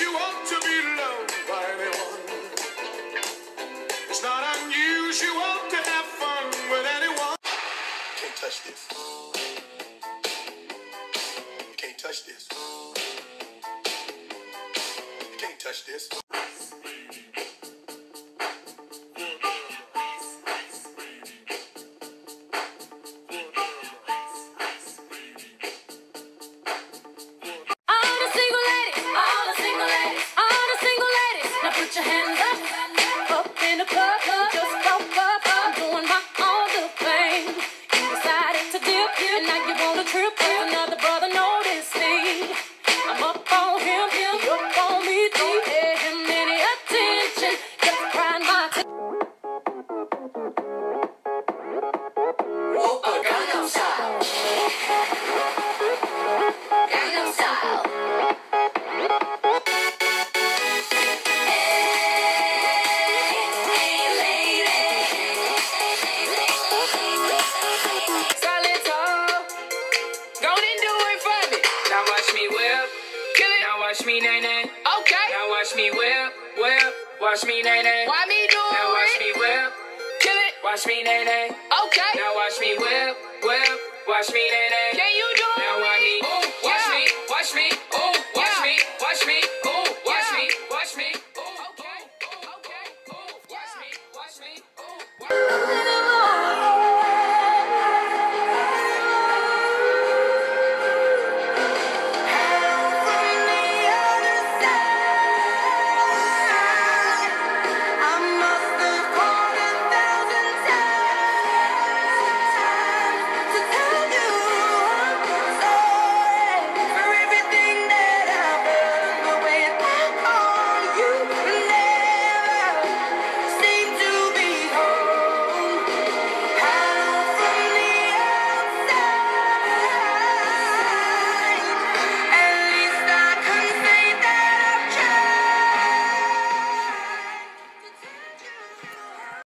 you want to be loved by anyone. It's not unusual to have fun with anyone. Can't touch this. Can't touch this. Can't touch this. nay. Okay. Now watch me whip, whip. Watch me nae nae. Why me do now it? Now watch me whip. Kill it. Watch me nae nae. Okay. Now watch me whip, whip. Watch me nae nae. Can you do now it? Now watch me. Ooh, watch yeah. me. Watch me. Ooh.